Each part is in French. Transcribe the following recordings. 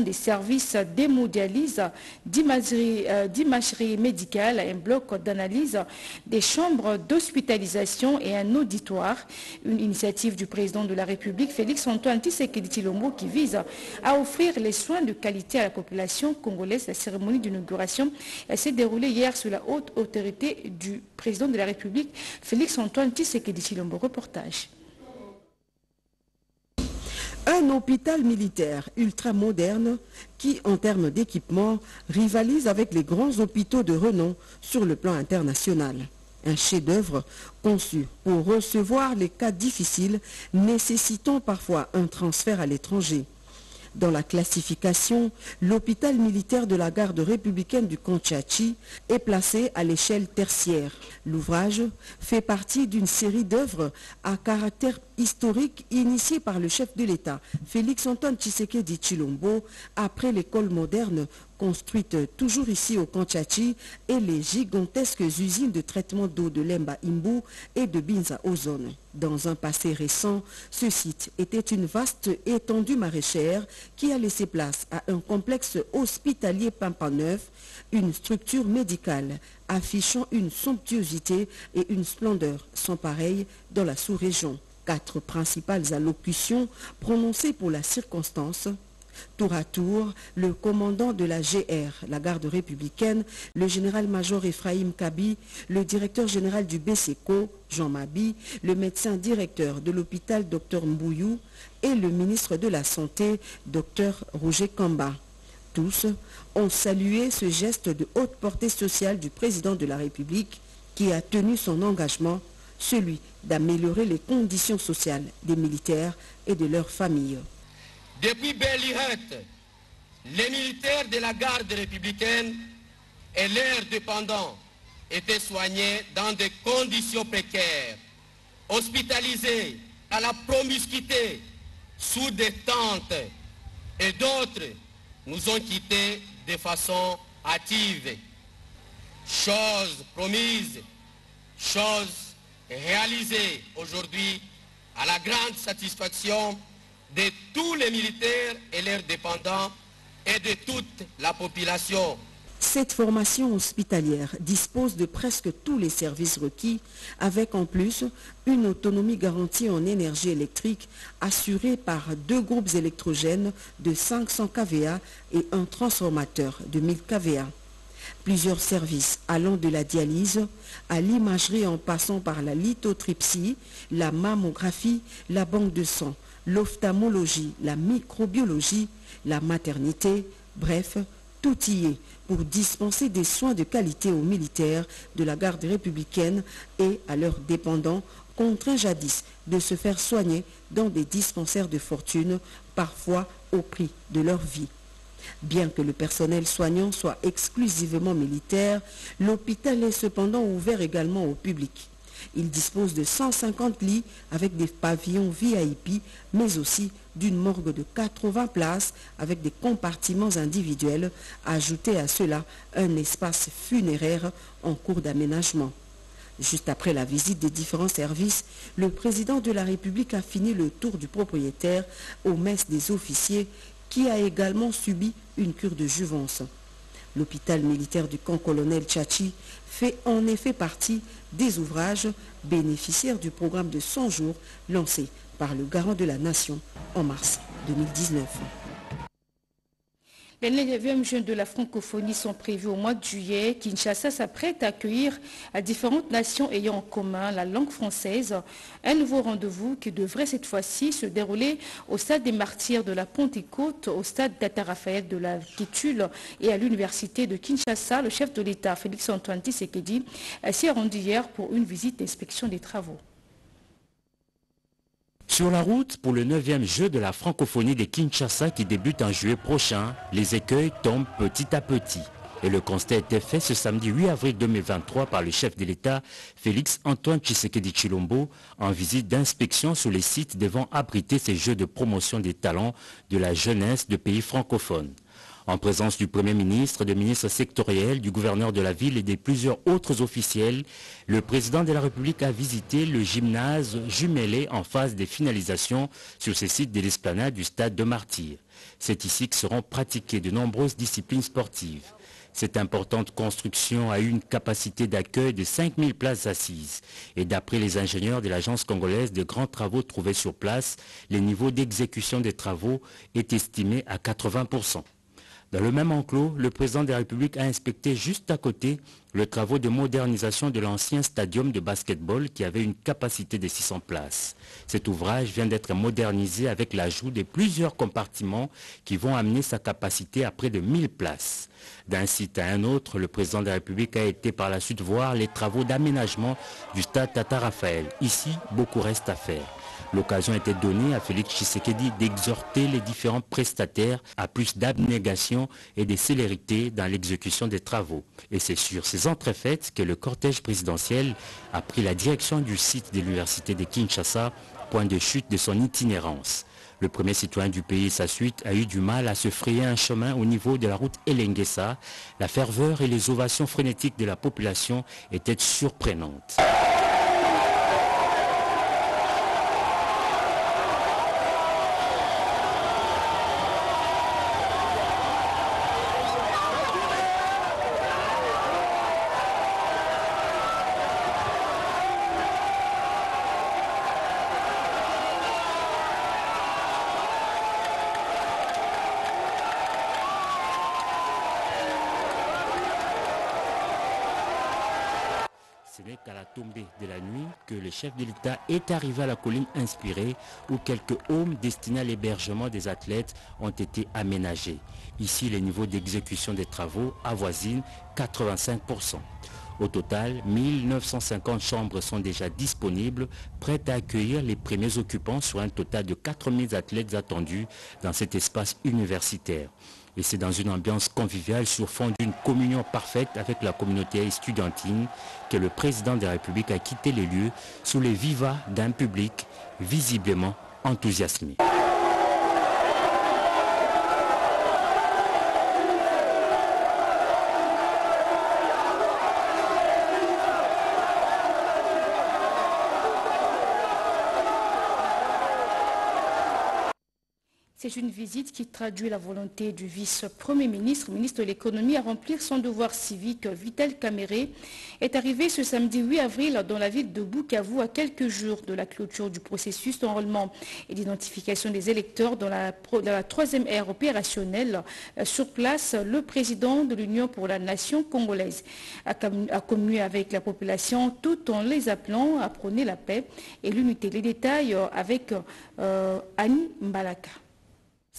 des services d'hémodialyse, euh, d'imagerie médicale, un bloc d'analyse, des chambres d'hospitalisation et un auditoire. Une initiative du président de la République, Félix Antoine Tshisekedi Chilombo, qui vise à offrir les soins de qualité à la population congolaise. La cérémonie d'inauguration s'est déroulée hier sous la haute autorité du président de la République, Félix Antoine Tshisekedi Chilombo. Reportage. Un hôpital militaire ultra-moderne qui, en termes d'équipement, rivalise avec les grands hôpitaux de renom sur le plan international. Un chef-d'œuvre conçu pour recevoir les cas difficiles nécessitant parfois un transfert à l'étranger. Dans la classification, l'hôpital militaire de la garde républicaine du Conchachi est placé à l'échelle tertiaire. L'ouvrage fait partie d'une série d'œuvres à caractère historique initiée par le chef de l'État, Félix Antoine Tshisekedi Chilombo, après l'école moderne construite toujours ici au Kanchachi et les gigantesques usines de traitement d'eau de Lemba Imbu et de Binza Ozone. Dans un passé récent, ce site était une vaste étendue maraîchère qui a laissé place à un complexe hospitalier Neuf, une structure médicale affichant une somptuosité et une splendeur sans pareil dans la sous-région. Quatre principales allocutions prononcées pour la circonstance Tour à tour, le commandant de la GR, la garde républicaine, le général-major Ephraim Kabi, le directeur général du BCCO, Jean Mabi, le médecin directeur de l'hôpital Dr Mbouyou et le ministre de la Santé, Dr Roger Kamba. Tous ont salué ce geste de haute portée sociale du président de la République qui a tenu son engagement, celui d'améliorer les conditions sociales des militaires et de leurs familles. Depuis Bellirette, les militaires de la garde républicaine et leurs dépendants étaient soignés dans des conditions précaires, hospitalisés à la promiscuité, sous des tentes, et d'autres nous ont quittés de façon hâtive. Chose promise, chose réalisée aujourd'hui à la grande satisfaction de tous les militaires et leurs dépendants et de toute la population. Cette formation hospitalière dispose de presque tous les services requis, avec en plus une autonomie garantie en énergie électrique assurée par deux groupes électrogènes de 500 kVA et un transformateur de 1000 kVA. Plusieurs services allant de la dialyse à l'imagerie en passant par la lithotripsie, la mammographie, la banque de sang, l'ophtalmologie, la microbiologie, la maternité, bref, tout y est pour dispenser des soins de qualité aux militaires de la garde républicaine et à leurs dépendants contraints jadis de se faire soigner dans des dispensaires de fortune, parfois au prix de leur vie. Bien que le personnel soignant soit exclusivement militaire, l'hôpital est cependant ouvert également au public. Il dispose de 150 lits avec des pavillons VIP, mais aussi d'une morgue de 80 places avec des compartiments individuels. Ajouté à cela un espace funéraire en cours d'aménagement. Juste après la visite des différents services, le président de la République a fini le tour du propriétaire aux messes des officiers qui a également subi une cure de juvence. L'hôpital militaire du camp colonel Tchachi fait en effet partie des ouvrages bénéficiaires du programme de 100 jours lancé par le garant de la nation en mars 2019. Les 9e Jeux de la francophonie sont prévus au mois de juillet. Kinshasa s'apprête à accueillir à différentes nations ayant en commun la langue française. Un nouveau rendez-vous qui devrait cette fois-ci se dérouler au stade des martyrs de la Pentecôte, au stade d'Ata Raphaël de la Quétule et à l'université de Kinshasa. Le chef de l'État, Félix Antoine Tshisekedi, s'est rendu hier pour une visite d'inspection des travaux. Sur la route pour le 9e jeu de la francophonie des Kinshasa qui débute en juillet prochain, les écueils tombent petit à petit. Et le constat était fait ce samedi 8 avril 2023 par le chef de l'État, Félix Antoine Tshisekedi Chilombo, en visite d'inspection sur les sites devant abriter ces jeux de promotion des talents de la jeunesse de pays francophones. En présence du Premier ministre, des ministres sectoriels, du gouverneur de la ville et de plusieurs autres officiels, le président de la République a visité le gymnase jumelé en phase des finalisations sur ces sites de l'esplanade du stade de Martyr. C'est ici que seront pratiquées de nombreuses disciplines sportives. Cette importante construction a eu une capacité d'accueil de 5000 places assises. Et d'après les ingénieurs de l'agence congolaise de grands travaux trouvés sur place, les niveaux d'exécution des travaux est estimé à 80%. Dans le même enclos, le président de la République a inspecté juste à côté le travaux de modernisation de l'ancien stadium de basketball qui avait une capacité de 600 places. Cet ouvrage vient d'être modernisé avec l'ajout de plusieurs compartiments qui vont amener sa capacité à près de 1000 places. D'un site à un autre, le président de la République a été par la suite voir les travaux d'aménagement du stade Tata Raphaël. Ici, beaucoup reste à faire. L'occasion était donnée à Félix Tshisekedi d'exhorter les différents prestataires à plus d'abnégation et de célérité dans l'exécution des travaux. Et c'est sur ces entrefaites que le cortège présidentiel a pris la direction du site de l'université de Kinshasa, point de chute de son itinérance. Le premier citoyen du pays sa suite a eu du mal à se frayer un chemin au niveau de la route Elengesa. La ferveur et les ovations frénétiques de la population étaient surprenantes. Est arrivé à la colline inspirée où quelques homes destinés à l'hébergement des athlètes ont été aménagés. Ici, les niveaux d'exécution des travaux avoisinent 85%. Au total, 1950 chambres sont déjà disponibles, prêtes à accueillir les premiers occupants sur un total de 4000 athlètes attendus dans cet espace universitaire. Et c'est dans une ambiance conviviale sur fond d'une communion parfaite avec la communauté estudiantine que le président de la République a quitté les lieux sous les vivas d'un public visiblement enthousiasmé. C'est une visite qui traduit la volonté du vice-premier ministre, ministre de l'économie, à remplir son devoir civique. Vital Kamere est arrivé ce samedi 8 avril dans la ville de Bukavu à quelques jours de la clôture du processus d'enrôlement et d'identification des électeurs dans la, troisième ère opérationnelle. Sur place, le président de l'Union pour la nation congolaise a, communié avec la population tout en les appelant à prôner la paix et l'unité. Les détails avec euh, Annie Mbalaka.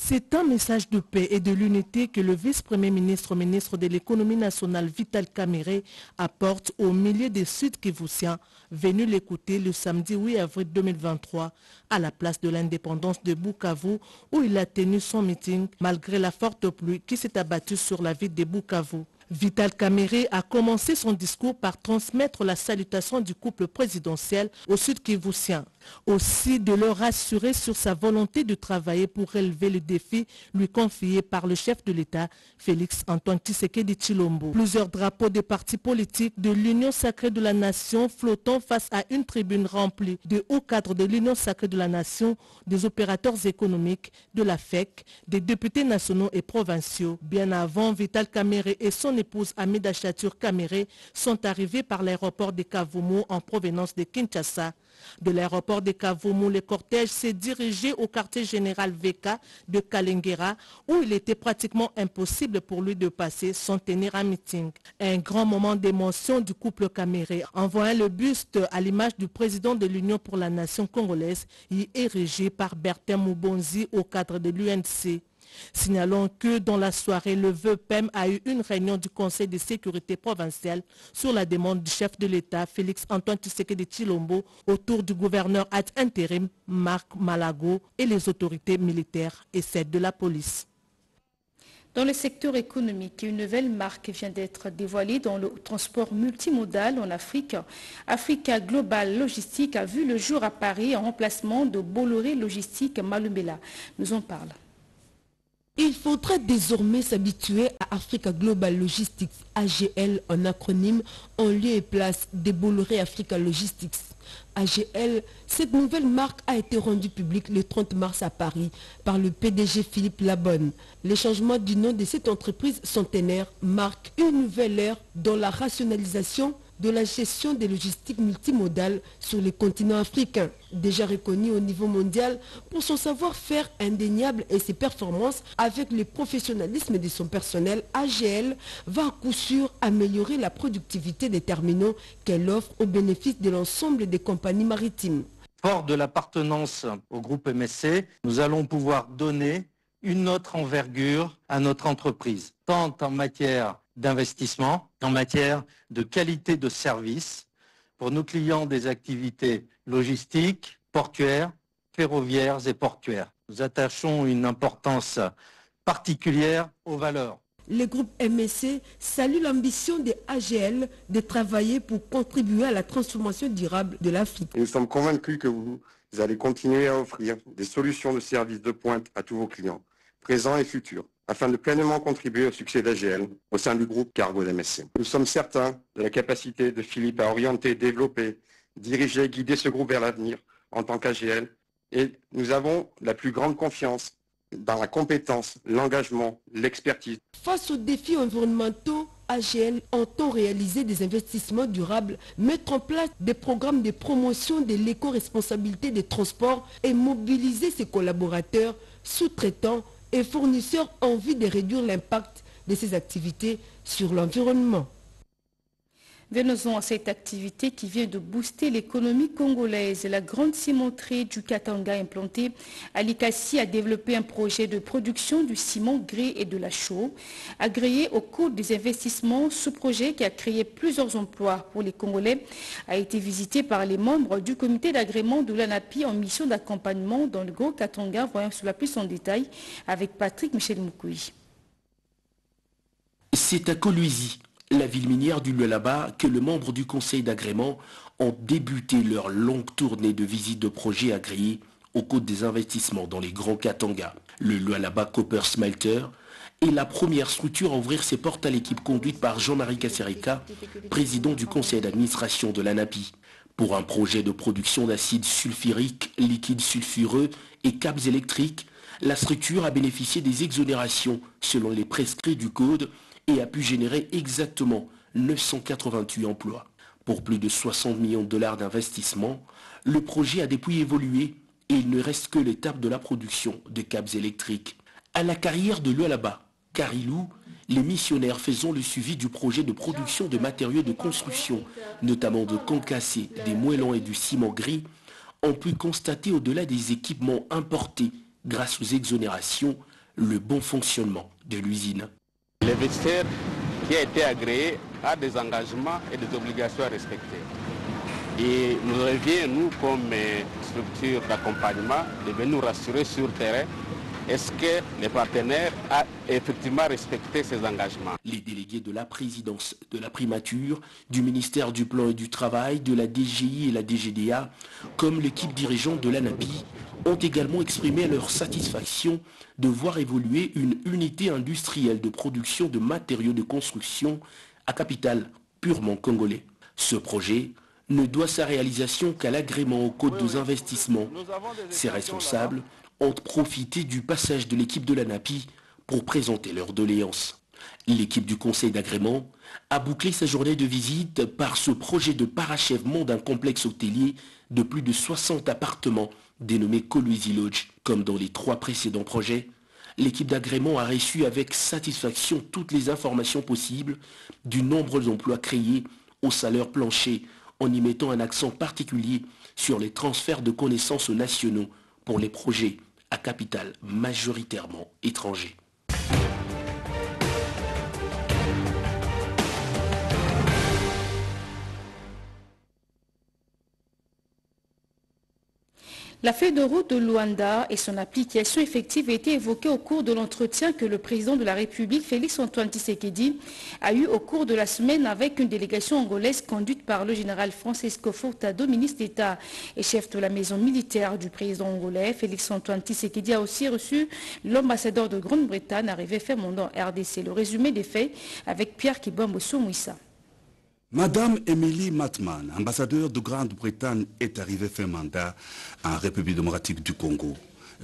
C'est un message de paix et de l'unité que le vice-premier ministre, ministre de l'économie nationale Vital Kamere apporte aux milliers de Sud-Kivusiens venus l'écouter le samedi 8 avril 2023 à la place de l'indépendance de Bukavu où il a tenu son meeting malgré la forte pluie qui s'est abattue sur la ville de Bukavu. Vital Kamere a commencé son discours par transmettre la salutation du couple présidentiel au Sud-Kivusiens. Aussi de leur rassurer sur sa volonté de travailler pour relever le défi lui confié par le chef de l'État, Félix Antoine Tshisekedi Chilombo. Plusieurs drapeaux des partis politiques de l'Union sacrée de la nation flottant face à une tribune remplie de hauts cadres de l'Union sacrée de la nation, des opérateurs économiques, de la FEC, des députés nationaux et provinciaux. Bien avant, Vital Kamere et son épouse Amida Chatur Kamere sont arrivés par l'aéroport de Kavumu en provenance de Kinshasa. De l'aéroport de Kavumu, le cortège s'est dirigé au quartier général VK de Kalengera où il était pratiquement impossible pour lui de passer sans tenir un meeting. Un grand moment d'émotion du couple Kamere en voyant le buste à l'image du président de l'Union pour la nation congolaise y érigé par Bertin Moubonzi au cadre de l'UNC. Signalons que dans la soirée, le VEPEM a eu une réunion du Conseil de sécurité provincial sur la demande du chef de l'État, Félix Antoine Tshisekedi Chilombo, autour du gouverneur ad intérim, Marc Malago, et les autorités militaires et celles de la police. Dans le secteur économique, une nouvelle marque vient d'être dévoilée dans le transport multimodal en Afrique. Africa Global Logistique a vu le jour à Paris en remplacement de Bolloré Logistique Malumbela. Nous en parle. Il faudra désormais s'habituer à Africa Global Logistics, AGL en acronyme, en lieu et place des Bolloré Africa Logistics. AGL, cette nouvelle marque a été rendue publique le 30 mars à Paris par le PDG Philippe Labonne. Les changements du nom de cette entreprise centenaire marquent une nouvelle ère dans la rationalisation de la gestion des logistiques multimodales sur les continents africains. Déjà reconnu au niveau mondial pour son savoir-faire indéniable et ses performances avec le professionnalisme de son personnel, AGL va à coup sûr améliorer la productivité des terminaux qu'elle offre au bénéfice de l'ensemble des compagnies maritimes. Fort de l'appartenance au groupe MSC, nous allons pouvoir donner une autre envergure à notre entreprise, tant en matière d'investissement en matière de qualité de service pour nos clients des activités logistiques, portuaires, ferroviaires et portuaires. Nous attachons une importance particulière aux valeurs. Le groupe MSC salue l'ambition des AGL de travailler pour contribuer à la transformation durable de l'Afrique. Nous sommes convaincus que vous allez continuer à offrir des solutions de services de pointe à tous vos clients, présents et futurs afin de pleinement contribuer au succès d'AGL au sein du groupe Cargo d'MSC. Nous sommes certains de la capacité de Philippe à orienter, développer, diriger, guider ce groupe vers l'avenir en tant qu'AGL et nous avons la plus grande confiance dans la compétence, l'engagement, l'expertise. Face aux défis environnementaux, AGL entend réaliser des investissements durables, mettre en place des programmes de promotion de l'éco-responsabilité des transports et mobiliser ses collaborateurs, sous-traitants et fournisseurs en vue de réduire l'impact de ces activités sur l'environnement. Venons-en à cette activité qui vient de booster l'économie congolaise. La grande cimenterie du Katanga implantée à Likassi a développé un projet de production du ciment gris et de la chaux. Agréé au cours des investissements, ce projet qui a créé plusieurs emplois pour les Congolais a été visité par les membres du comité d'agrément de l'ANAPI en mission d'accompagnement dans le Gros Katanga. Voyons cela plus en détail avec Patrick Michel Moukoui. C'est à Coluizy, la ville minière du Lualaba, que les membres du conseil d'agrément ont débuté leur longue tournée de visite de projets agréés au cours des investissements dans les grands Katanga. Le Lualaba Copper Smelter est la première structure à ouvrir ses portes à l'équipe conduite par Jean-Marie Kasserika, président du conseil d'administration de l'ANAPI. Pour un projet de production d'acide sulfurique, liquide sulfureux et câbles électriques, la structure a bénéficié des exonérations selon les prescrits du code et a pu générer exactement 988 emplois. Pour plus de 60 millions de dollars d'investissement, le projet a depuis évolué et il ne reste que l'étape de la production de câbles électriques. À la carrière de l'Ualaba, Carilou, les missionnaires faisant le suivi du projet de production de matériaux de construction, notamment de concassés, des moellons et du ciment gris, ont pu constater au-delà des équipements importés grâce aux exonérations le bon fonctionnement de l'usine. L'investisseur qui a été agréé a des engagements et des obligations à respecter. Et nous revient, nous, comme structure d'accompagnement, de venir nous rassurer sur le terrain est-ce que les partenaires ont effectivement respecté ces engagements? Les délégués de la présidence de la primature, du ministère du Plan et du Travail, de la DGI et la DGDA, comme l'équipe dirigeante de l'ANAPI, ont également exprimé leur satisfaction de voir évoluer une unité industrielle de production de matériaux de construction à capital purement congolais. Ce projet ne doit sa réalisation qu'à l'agrément au code des investissements. Ses responsables ont profité du passage de l'équipe de l'ANAPI pour présenter leur doléance. L'équipe du conseil d'agrément a bouclé sa journée de visite par ce projet de parachèvement d'un complexe hôtelier de plus de 60 appartements dénommé Colusi Lodge. Comme dans les trois précédents projets, l'équipe d'agrément a reçu avec satisfaction toutes les informations possibles du nombreux emplois créés au salaire plancher en y mettant un accent particulier sur les transferts de connaissances nationaux pour les projets à capital majoritairement étranger. La feuille de route de Luanda et son application effective a été évoquée au cours de l'entretien que le président de la République, Félix Antoine Tshisekedi, a eu au cours de la semaine avec une délégation angolaise conduite par le général Francisco Furtado, ministre d'État et chef de la maison militaire du président angolais. Félix Antoine Tshisekedi a aussi reçu l'ambassadeur de Grande-Bretagne arrivé nom RDC. Le résumé des faits avec Pierre Kibombo Soumouissa. Madame Émilie Matman, ambassadeur de Grande-Bretagne, est arrivée fin mandat en République démocratique du Congo.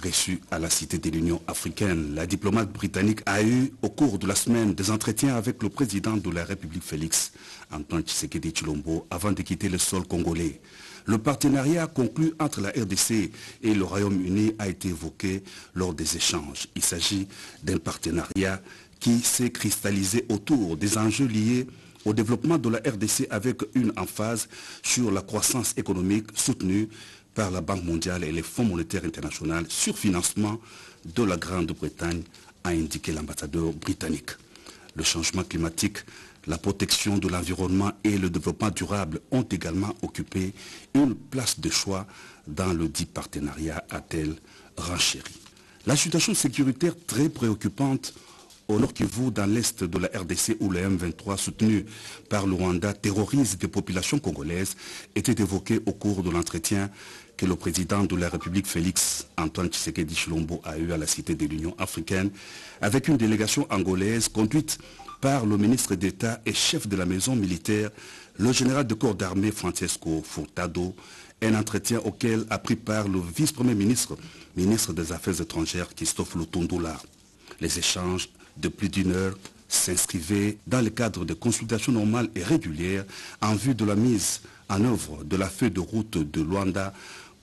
Reçue à la Cité de l'Union africaine, la diplomate britannique a eu au cours de la semaine des entretiens avec le président de la République Félix, Antoine Tshisekedi Chilombo, avant de quitter le sol congolais. Le partenariat conclu entre la RDC et le Royaume-Uni a été évoqué lors des échanges. Il s'agit d'un partenariat qui s'est cristallisé autour des enjeux liés au développement de la RDC avec une emphase sur la croissance économique soutenue par la Banque mondiale et les Fonds monétaires internationaux sur financement de la Grande-Bretagne, a indiqué l'ambassadeur britannique. Le changement climatique, la protection de l'environnement et le développement durable ont également occupé une place de choix dans le dit partenariat, a-t-elle renchéri. La situation sécuritaire très préoccupante au nord Kivu, dans l'est de la RDC où le M23 soutenu par le Rwanda terrorise des populations congolaises était évoqué au cours de l'entretien que le président de la République Félix Antoine Tshisekedi Chilombo a eu à la Cité de l'Union africaine avec une délégation angolaise conduite par le ministre d'État et chef de la maison militaire, le général de corps d'armée Francesco Furtado, un entretien auquel a pris part le vice-premier ministre, ministre des Affaires étrangères Christophe Lutundula. Les échanges de plus d'une heure s'inscrivait dans le cadre de consultations normales et régulières en vue de la mise en œuvre de la feuille de route de Luanda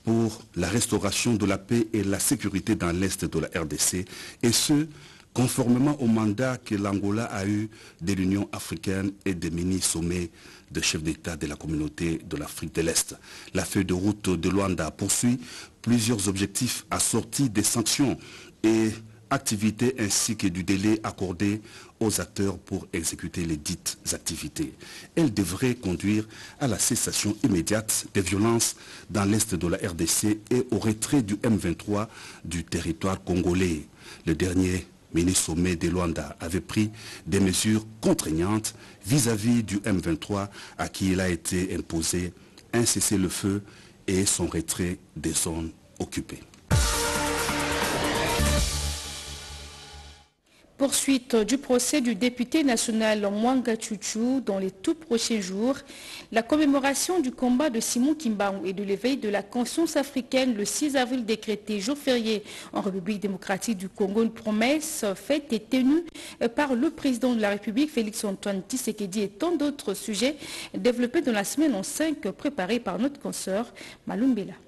pour la restauration de la paix et la sécurité dans l'Est de la RDC, et ce, conformément au mandat que l'Angola a eu de l'Union africaine et des mini-sommets de chefs d'État de la communauté de l'Afrique de l'Est. La feuille de route de Luanda poursuit plusieurs objectifs assortis des sanctions et activités ainsi que du délai accordé aux acteurs pour exécuter les dites activités. Elle devrait conduire à la cessation immédiate des violences dans l'est de la RDC et au retrait du M23 du territoire congolais. Le dernier mini-sommet de Luanda avait pris des mesures contraignantes vis-à-vis du M23 à qui il a été imposé un cessez-le-feu et son retrait des zones occupées. Poursuite du procès du député national Mwanga Chuchu dans les tout prochains jours. La commémoration du combat de Simon Kimbangu et de l'éveil de la conscience africaine le 6 avril décrété jour férié en République démocratique du Congo. Une promesse faite et tenue par le président de la République Félix Antoine Tshisekedi et tant d'autres sujets développés dans la semaine en 5 préparés par notre consoeur Malumbela.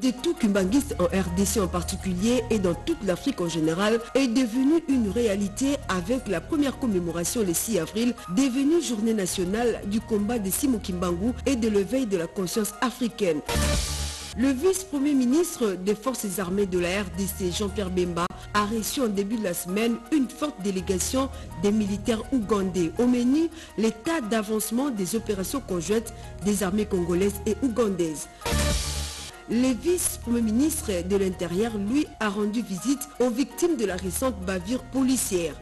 De tout Kimbanguiste en RDC en particulier et dans toute l'Afrique en général est devenue une réalité avec la première commémoration le 6 avril, devenue journée nationale du combat de Simon Kimbangu et de l'éveil de la conscience africaine. Le vice-premier ministre des forces armées de la RDC, Jean-Pierre Bemba, a reçu en début de la semaine une forte délégation des militaires ougandais. Au menu, l'état d'avancement des opérations conjointes des armées congolaises et ougandaises. Le vice-premier ministre de l'Intérieur, lui, a rendu visite aux victimes de la récente bavure policière.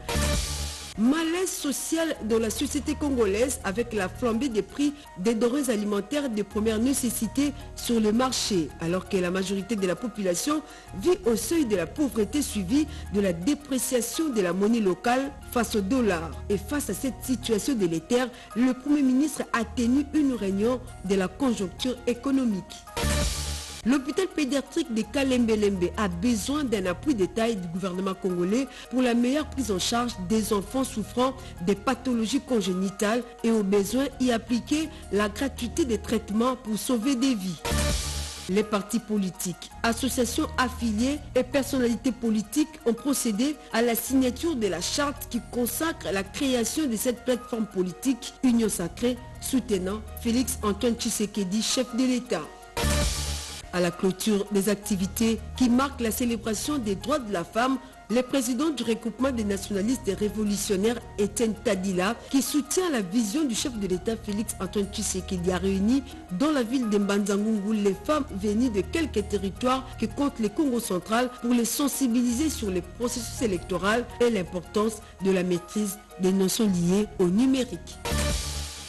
Malaise social dans la société congolaise avec la flambée des prix des denrées alimentaires de première nécessité sur le marché, alors que la majorité de la population vit au seuil de la pauvreté suivie de la dépréciation de la monnaie locale face au dollar. Et face à cette situation délétère, le Premier ministre a tenu une réunion de la conjoncture économique. L'hôpital pédiatrique de Kalembelembe a besoin d'un appui de du gouvernement congolais pour la meilleure prise en charge des enfants souffrant des pathologies congénitales et au besoin y appliquer la gratuité des traitements pour sauver des vies. Les partis politiques, associations affiliées et personnalités politiques ont procédé à la signature de la charte qui consacre la création de cette plateforme politique Union Sacrée soutenant Félix Antoine Tshisekedi, chef de l'État à la clôture des activités qui marquent la célébration des droits de la femme Le président du regroupement des nationalistes et révolutionnaires, Étienne Tadila, qui soutient la vision du chef de l'État Félix Antoine Tshisekedi, a réuni dans la ville de Mbanzangungu les femmes venues de quelques territoires que compte le Congo central pour les sensibiliser sur les processus électoraux et l'importance de la maîtrise des notions liées au numérique.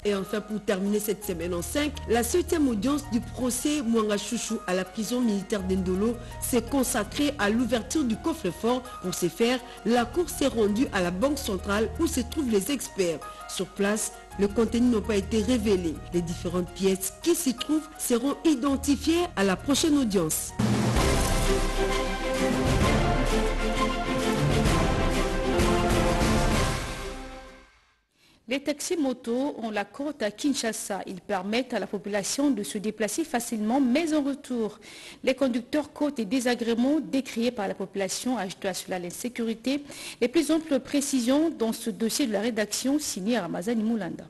Et enfin, pour terminer cette semaine en 5, la septième audience du procès Mwanga Chouchou à la prison militaire d'Endolo s'est consacrée à l'ouverture du coffre-fort. Pour ce faire, la cour s'est rendue à la Banque centrale où se trouvent les experts. Sur place, le contenu n'a pas été révélé. Les différentes pièces qui s'y trouvent seront identifiées à la prochaine audience. Les taxis-motos ont la côte à Kinshasa. Ils permettent à la population de se déplacer facilement, mais en retour, les conducteurs côte et désagréments décriés par la population ajoutent à cela l'insécurité. Les plus amples précisions dans ce dossier de la rédaction signé Ramazani Moulanda.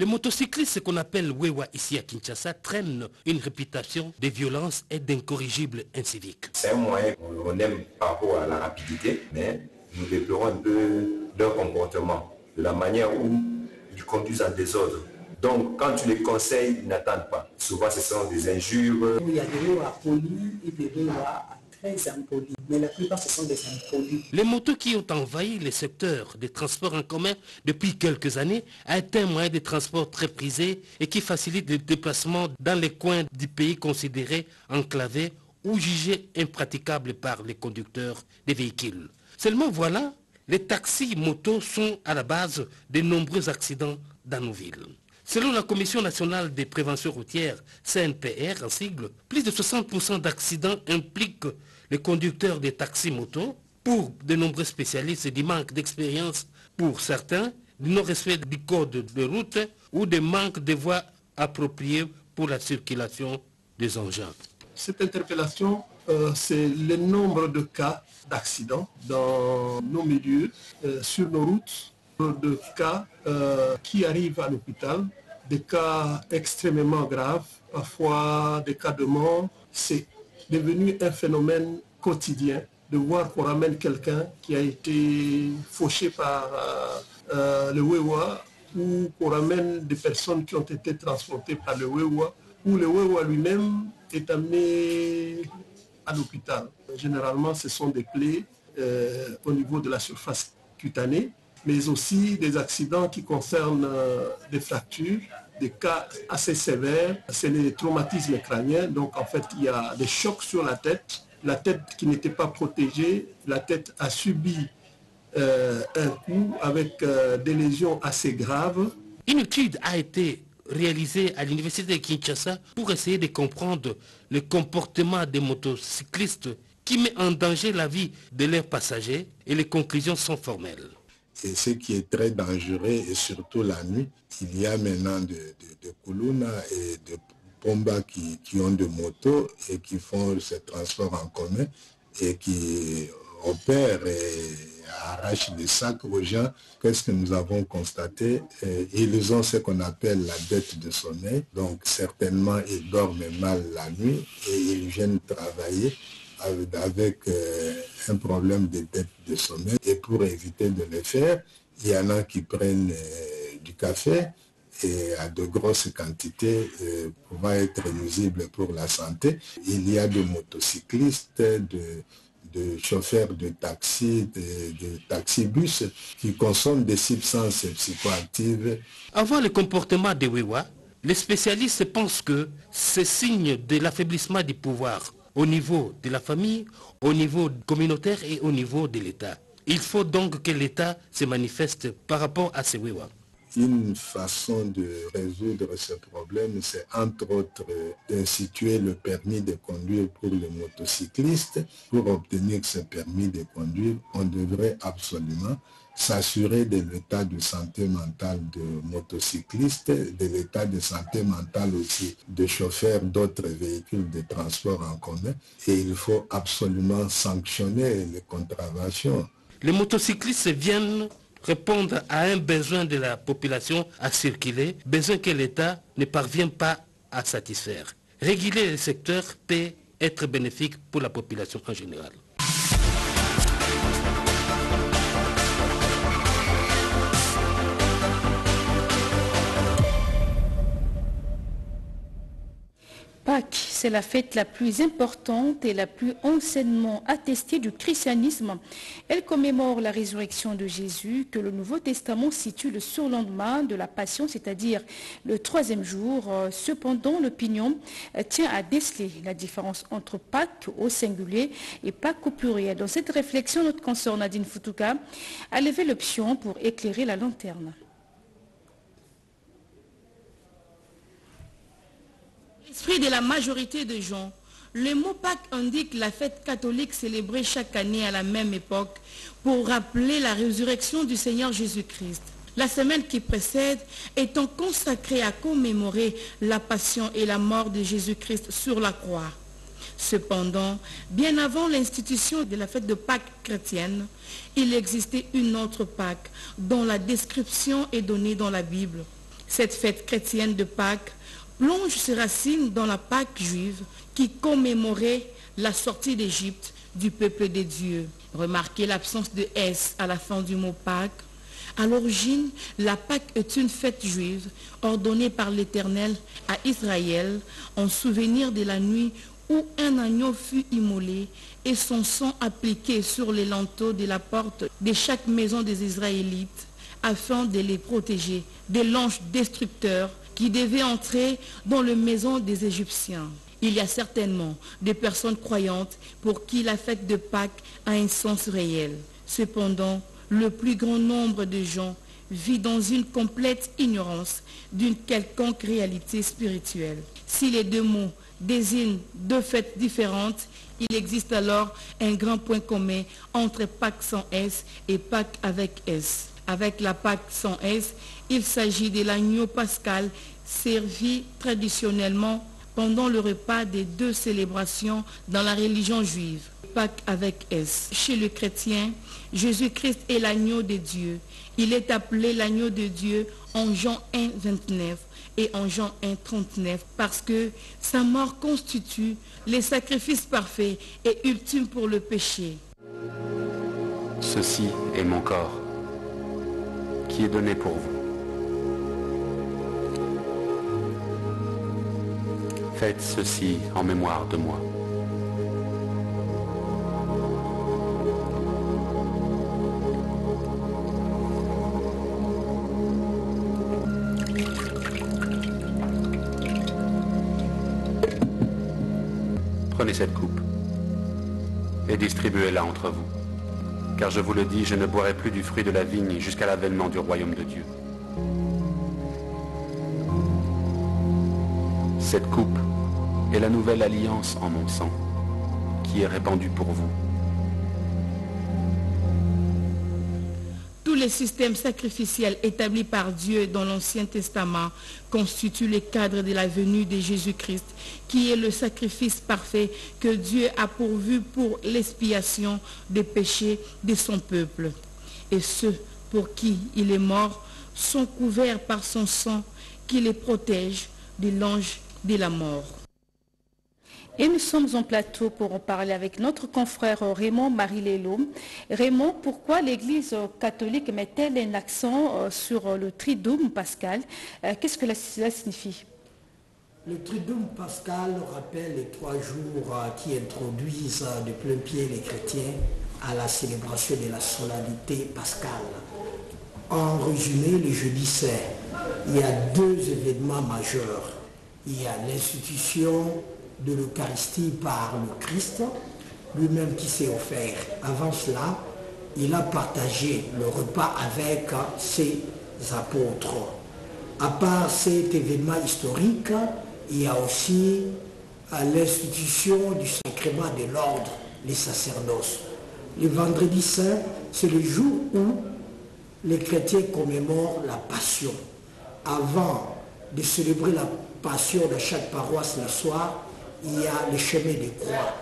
Les motocyclistes, qu'on appelle Wewa ici à Kinshasa, traînent une réputation de violence et d'incorrigible incivique. C'est un moyen qu'on aime par rapport à la rapidité, mais nous déplorons un peu leur comportement, de la manière où ils conduisent en désordre. Donc, quand tu les conseilles, ils n'attendent pas. Souvent, ce sont des injures. Il y a des Wewa polis et des Wewa très impolis, mais la plupart, ce sont des impolis. Les motos qui ont envahi les secteurs des transports en commun depuis quelques années a été un moyen de transport très prisé et qui facilite le déplacement dans les coins du pays considérés enclavés ou jugés impraticables par les conducteurs des véhicules. Seulement voilà, les taxis motos sont à la base de nombreux accidents dans nos villes. Selon la Commission nationale des préventions routières, CNPR en sigle, plus de 60% d'accidents impliquent les conducteurs des taxis motos. Pour de nombreux spécialistes, du manque d'expérience pour certains, du non-respect du code de route ou des manques de voies appropriées pour la circulation des engins. Cette interpellation, euh, c'est le nombre de cas d'accidents dans nos milieux, euh, sur nos routes, de cas euh, qui arrivent à l'hôpital, des cas extrêmement graves, parfois des cas de mort. C'est devenu un phénomène quotidien de voir qu'on ramène quelqu'un qui a été fauché par le WEWA ou qu'on ramène des personnes qui ont été transportées par le WEWA ou le WEWA lui-même est amené à l'hôpital. Généralement, ce sont des plaies euh, au niveau de la surface cutanée, mais aussi des accidents qui concernent euh, des fractures, des cas assez sévères. C'est les traumatismes crâniens. Donc, en fait, il y a des chocs sur la tête. La tête qui n'était pas protégée, la tête a subi euh, un coup avec des lésions assez graves. Une étude a été réalisée à l'université de Kinshasa pour essayer de comprendre le comportement des motocyclistes qui met en danger la vie de leurs passagers et les conclusions sont formelles. Et ce qui est très dangereux, et surtout la nuit, il y a maintenant de, de, et de Pomba qui, qui, ont des motos et qui font ce transport en commun et qui opèrent arrachent des sacs aux gens. Qu'est-ce que nous avons constaté? Ils ont ce qu'on appelle la dette de sommeil. Donc certainement, ils dorment mal la nuit et ils viennent travailler avec un problème de dette de sommeil. Et pour éviter de le faire, il y en a qui prennent du café et à de grosses quantités euh, pouvant être nuisibles pour la santé. Il y a des motocyclistes, de, de chauffeurs de taxi, de, taxibus qui consomment des substances psychoactives. Avant le comportement des Wewa, les spécialistes pensent que c'est signe de l'affaiblissement du pouvoir au niveau de la famille, au niveau communautaire et au niveau de l'État. Il faut donc que l'État se manifeste par rapport à ces Wewa. Une façon de résoudre ce problème, c'est entre autres d'instituer le permis de conduire pour les motocyclistes. Pour obtenir ce permis de conduire, on devrait absolument s'assurer de l'état de santé mentale de motocyclistes, de l'état de santé mentale aussi de chauffeurs d'autres véhicules de transport en commun. Et il faut absolument sanctionner les contraventions. Les motocyclistes viennent répondre à un besoin de la population à circuler, besoin que l'État ne parvient pas à satisfaire. Réguler le secteur peut être bénéfique pour la population en général. C'est la fête la plus importante et la plus anciennement attestée du christianisme. Elle commémore la résurrection de Jésus que le Nouveau Testament situe le surlendemain de la Passion, c'est-à-dire le troisième jour. Cependant, l'opinion tient à déceler la différence entre Pâques au singulier et Pâques au pluriel. Dans cette réflexion, notre consort Nadine Futuka a levé l'option pour éclairer la lanterne. L'esprit de la majorité des gens, le mot Pâques indique la fête catholique célébrée chaque année à la même époque pour rappeler la résurrection du Seigneur Jésus-Christ. La semaine qui précède étant consacrée à commémorer la passion et la mort de Jésus-Christ sur la croix. Cependant, bien avant l'institution de la fête de Pâques chrétienne, il existait une autre Pâques dont la description est donnée dans la Bible. Cette fête chrétienne de Pâques plonge ses racines dans la Pâque juive qui commémorait la sortie d'Égypte du peuple des dieux. Remarquez l'absence de S à la fin du mot Pâques. À l'origine, la Pâque est une fête juive ordonnée par l'Éternel à Israël en souvenir de la nuit où un agneau fut immolé et son sang appliqué sur les linteaux de la porte de chaque maison des Israélites afin de les protéger des l'ange destructeurs qui devaient entrer dans la maison des Égyptiens. Il y a certainement des personnes croyantes pour qui la fête de Pâques a un sens réel. Cependant, le plus grand nombre de gens vit dans une complète ignorance d'une quelconque réalité spirituelle. Si les deux mots désignent deux fêtes différentes, il existe alors un grand point commun entre Pâques sans S et Pâques avec S. Avec la Pâque sans S, il s'agit de l'agneau pascal servi traditionnellement pendant le repas des deux célébrations dans la religion juive. Pâques avec S. Chez le chrétien, Jésus-Christ est l'agneau de Dieu. Il est appelé l'agneau de Dieu en Jean 1, 29 et en Jean 1, 39 parce que sa mort constitue le sacrifice parfait et ultime pour le péché. Ceci est mon corps qui est donné pour vous. Faites ceci en mémoire de moi. Prenez cette coupe et distribuez-la entre vous. Car je vous le dis, je ne boirai plus du fruit de la vigne jusqu'à l'avènement du royaume de Dieu. Cette coupe est la nouvelle alliance en mon sang, qui est répandue pour vous. Tous les systèmes sacrificiels établis par Dieu dans l'Ancien Testament constituent le cadre de la venue de Jésus-Christ, qui est le sacrifice parfait que Dieu a pourvu pour l'expiation des péchés de son peuple. Et ceux pour qui il est mort sont couverts par son sang qui les protège de l'ange Et nous sommes en plateau pour en parler avec notre confrère Raymond Marie-Lélo. Raymond, pourquoi l'Église catholique met-elle un accent sur le triduum pascal? Qu'est-ce que cela signifie? Le triduum pascal rappelle les trois jours qui introduisent de plein pied les chrétiens à la célébration de la solennité pascale. En résumé, le jeudi saint, il y a deux événements majeurs. Il y a l'institution de l'Eucharistie par le Christ, lui-même qui s'est offert. Avant cela, il a partagé le repas avec ses apôtres. À part cet événement historique, il y a aussi l'institution du sacrement de l'ordre, les sacerdoces. Le vendredi saint, c'est le jour où les chrétiens commémorent la passion. Avant de célébrer la de chaque paroisse le soir, il y a le chemin des croix.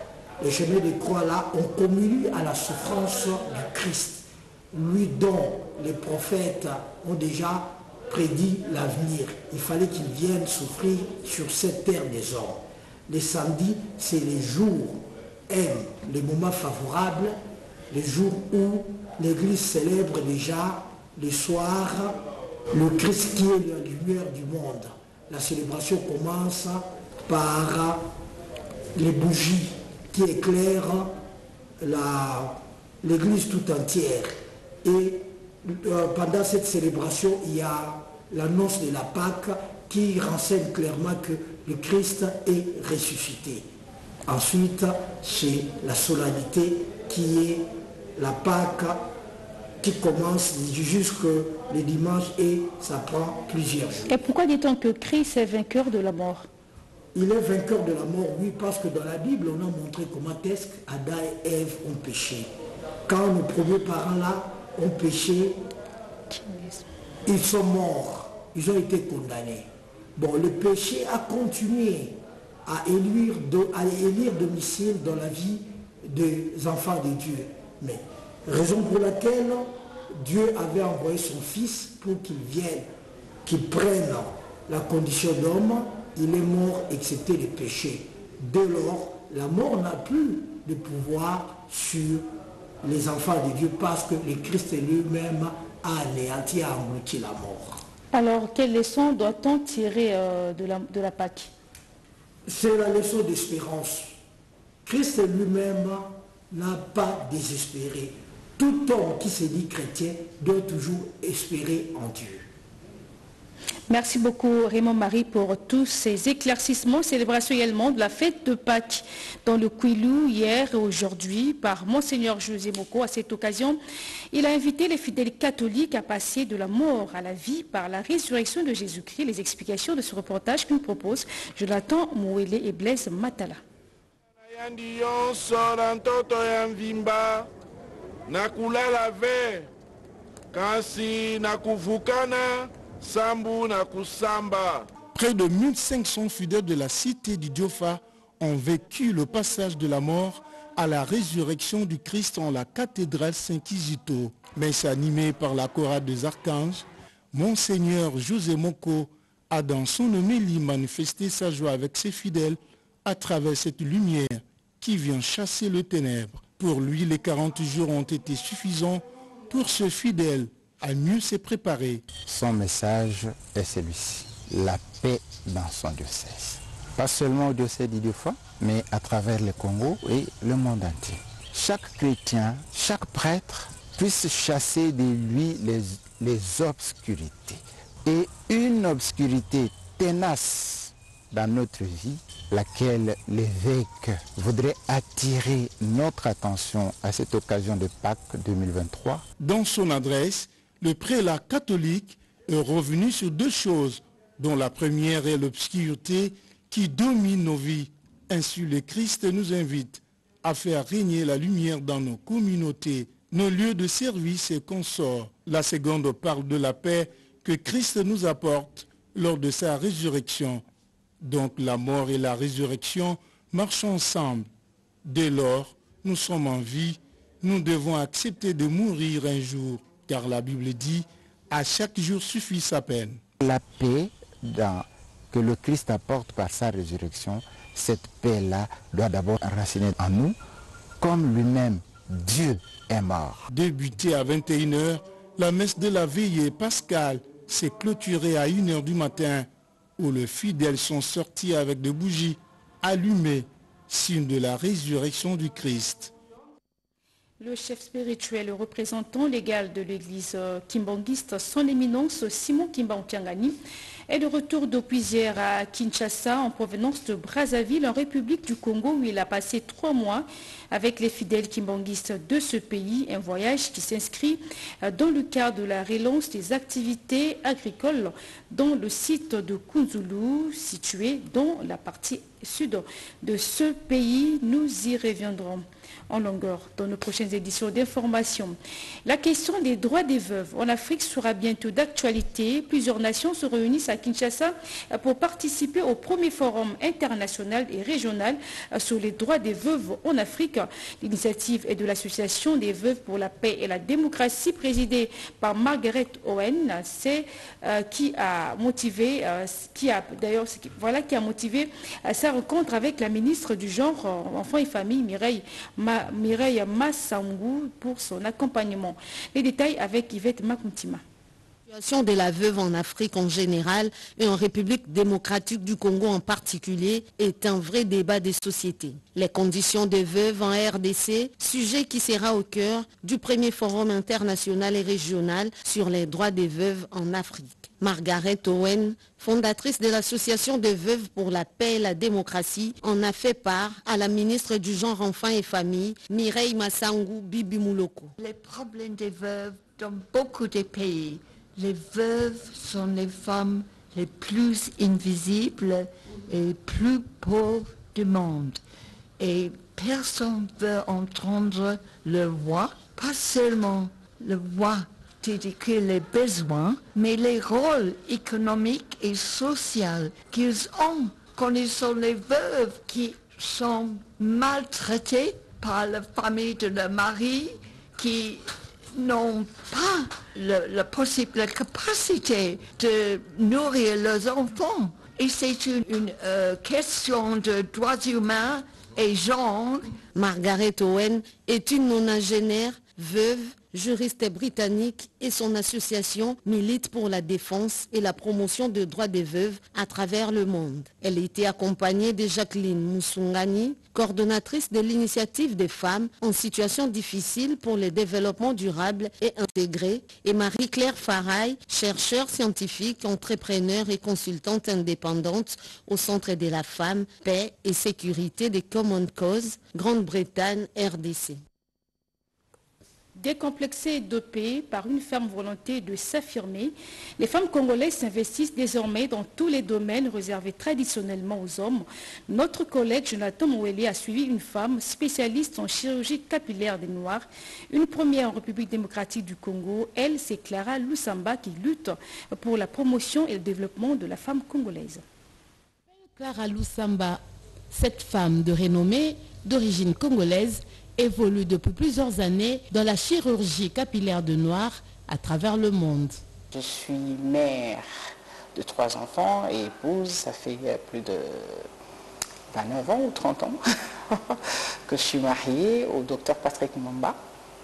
Le chemin des croix là, on communie à la souffrance du Christ, lui dont les prophètes ont déjà prédit l'avenir. Il fallait qu'il vienne souffrir sur cette terre des hommes. Les samedis, c'est les jours M, les moments favorables, les jours où l'Église célèbre déjà le soir le Christ qui est la lumière du monde. La célébration commence par les bougies qui éclairent l'Église tout entière. Et euh, pendant cette célébration, il y a l'annonce de la Pâque qui renseigne clairement que le Christ est ressuscité. Ensuite, c'est la solennité qui est la Pâque qui commence jusque le dimanche et ça prend plusieurs jours. Et pourquoi dit-on que Christ est vainqueur de la mort? Il est vainqueur de la mort, oui, parce que dans la Bible, on a montré comment est-ce qu'Adam et Ève ont péché. Quand nos premiers parents-là ont péché, ils sont morts, ils ont été condamnés. Bon, le péché a continué à élire, à élire domicile dans la vie des enfants de Dieu. Mais raison pour laquelle Dieu avait envoyé son Fils pour qu'il vienne, qu'il prenne la condition d'homme, il est mort excepté les péchés. Dès lors, la mort n'a plus de pouvoir sur les enfants de Dieu parce que le Christ lui-même a anéanti, a englouti la mort. Alors, quelle leçon doit-on tirer euh, de, la, de la Pâque? C'est la leçon d'espérance. Christ lui-même n'a pas désespéré. Tout homme qui se dit chrétien doit toujours espérer en Dieu. Merci beaucoup Raymond Marie pour tous ces éclaircissements. Célébration également de la fête de Pâques dans le Quilou hier et aujourd'hui par Monseigneur José Moko. À cette occasion, il a invité les fidèles catholiques à passer de la mort à la vie par la résurrection de Jésus-Christ. Les explications de ce reportage que nous propose Jonathan Mouele et Blaise Matala. Près de 1500 fidèles de la cité du Diofa ont vécu le passage de la mort à la résurrection du Christ en la cathédrale Saint-Kizito. Mais animé par la chorale des archanges, Monseigneur José Moko a dans son homélie manifesté sa joie avec ses fidèles à travers cette lumière qui vient chasser le ténèbre. Pour lui, les 40 jours ont été suffisants pour ce fidèle à mieux se préparer. Son message est celui-ci, la paix dans son diocèse. Pas seulement au diocèse d'Idiofa, mais à travers le Congo et le monde entier. Chaque chrétien, chaque prêtre puisse chasser de lui les, les obscurités. Et une obscurité tenace dans notre vie, laquelle l'évêque voudrait attirer notre attention à cette occasion de Pâques 2023. Dans son adresse, le prélat catholique est revenu sur deux choses, dont la première est l'obscurité qui domine nos vies. Ainsi, le Christ nous invite à faire régner la lumière dans nos communautés, nos lieux de service et consorts. La seconde parle de la paix que Christ nous apporte lors de sa résurrection. Donc la mort et la résurrection marchent ensemble. Dès lors, nous sommes en vie, nous devons accepter de mourir un jour car la Bible dit, à chaque jour suffit sa peine. La paix que le Christ apporte par sa résurrection, cette paix-là doit d'abord enraciner en nous, comme lui-même, Dieu est mort. Débuté à 21h, la messe de la veillée pascale s'est clôturée à 1h du matin, où les fidèles sont sortis avec des bougies allumées, signe de la résurrection du Christ. Le chef spirituel, représentant légal de l'église kimbanguiste, son éminence Simon Kimbantiangani, est de retour hier à Kinshasa en provenance de Brazzaville en République du Congo où il a passé trois mois avec les fidèles kimbanguistes de ce pays, un voyage qui s'inscrit dans le cadre de la relance des activités agricoles dans le site de Kunzulu situé dans la partie sud de ce pays. Nous y reviendrons en longueur dans nos prochaines éditions d'information. La question des droits des veuves en Afrique sera bientôt d'actualité. Plusieurs nations se réunissent à Kinshasa pour participer au premier forum international et régional sur les droits des veuves en Afrique. L'initiative est de l'Association des veuves pour la paix et la démocratie présidée par Margaret Owen. C'est qui a motivé, qui a d'ailleurs, voilà qui a motivé sa rencontre avec la ministre du Genre, Enfants et Famille, Mireille, Ma, Mireille Massangou, pour son accompagnement. Les détails avec Yvette Makuntima. Situation de la veuve en Afrique en général et en République démocratique du Congo en particulier est un vrai débat des sociétés. Les conditions des veuves en RDC, sujet qui sera au cœur du premier forum international et régional sur les droits des veuves en Afrique. Margaret Owen, fondatrice de l'Association des veuves pour la paix et la démocratie, en a fait part à la ministre du Genre, Enfants et Famille, Mireille Massangou Bibi Mouloko. Les problèmes des veuves dans beaucoup de pays les veuves sont les femmes les plus invisibles et plus pauvres du monde. Et personne ne veut entendre leur voix, pas seulement le voix d'éduquer les besoins, mais les rôles économiques et sociaux qu'ils ont quand ils sont les veuves qui sont maltraitées par la famille de leur mari, qui n'ont pas la possible capacité de nourrir leurs enfants. Et c'est une, euh, question de droits humains et genre. Margaret Owen est une nonagénaire, veuve, juriste britannique et son association milite pour la défense et la promotion des droits des veuves à travers le monde. Elle était accompagnée de Jacqueline Moussungani, coordonnatrice de l'initiative des femmes en situation difficile pour le développement durable et intégré, et Marie-Claire Faraille, chercheure scientifique, entrepreneur et consultante indépendante au Centre de la femme, paix et sécurité des Common Cause, Grande-Bretagne, RDC. Décomplexées et dopées par une ferme volonté de s'affirmer, les femmes congolaises s'investissent désormais dans tous les domaines réservés traditionnellement aux hommes. Notre collègue Jonathan Moueli a suivi une femme spécialiste en chirurgie capillaire des Noirs, une première en République démocratique du Congo. Elle, c'est Clara Lusamba qui lutte pour la promotion et le développement de la femme congolaise. Clara Lusamba, cette femme de renommée, d'origine congolaise, évolue depuis plusieurs années dans la chirurgie capillaire de noir à travers le monde. Je suis mère de trois enfants et épouse, ça fait plus de 29 ans ou 30 ans que je suis mariée au docteur Patrick Mamba.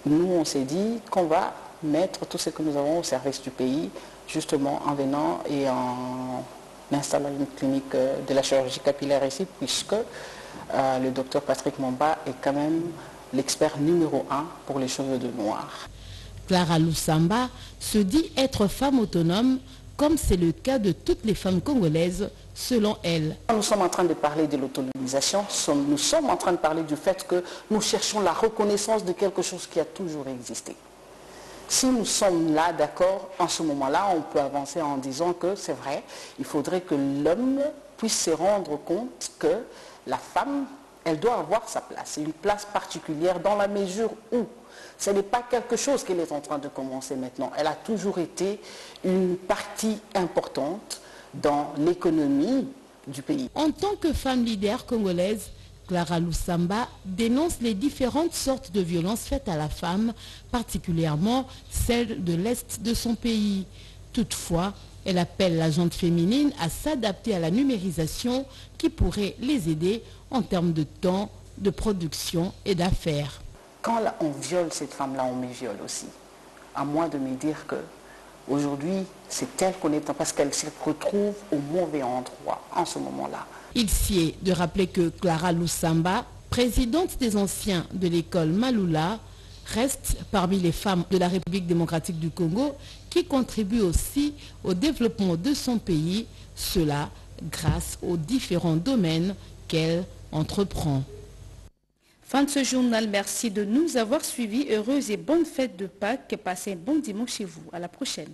Nous, on s'est dit qu'on va mettre tout ce que nous avons au service du pays, justement en venant et en installant une clinique de la chirurgie capillaire ici, puisque euh, le docteur Patrick Mamba est quand même l'expert numéro un pour les cheveux de noir. Clara Lusamba se dit être femme autonome, comme c'est le cas de toutes les femmes congolaises, selon elle. Nous sommes en train de parler de l'autonomisation, nous sommes en train de parler du fait que nous cherchons la reconnaissance de quelque chose qui a toujours existé. Si nous sommes là d'accord, en ce moment-là, on peut avancer en disant que c'est vrai, il faudrait que l'homme puisse se rendre compte que la femme elle doit avoir sa place, une place particulière dans la mesure où ce n'est pas quelque chose qu'elle est en train de commencer maintenant. Elle a toujours été une partie importante dans l'économie du pays. En tant que femme leader congolaise, Clara Lusamba dénonce les différentes sortes de violences faites à la femme, particulièrement celles de l'Est de son pays. Toutefois, elle appelle la gente féminine à s'adapter à la numérisation qui pourrait les aider en termes de temps, de production et d'affaires. Quand on viole cette femme-là, on me viole aussi. À moi de me dire que aujourd'hui, c'est elle qu'on est parce qu'elle se retrouve au mauvais endroit en ce moment-là. Il sied de rappeler que Clara Lusamba, présidente des anciens de l'école Malula, reste parmi les femmes de la République démocratique du Congo qui contribuent aussi au développement de son pays, cela grâce aux différents domaines qu'elle entreprend. Fin de ce journal, merci de nous avoir suivis. Heureuse et bonne fête de Pâques. Passez un bon dimanche chez vous. À la prochaine.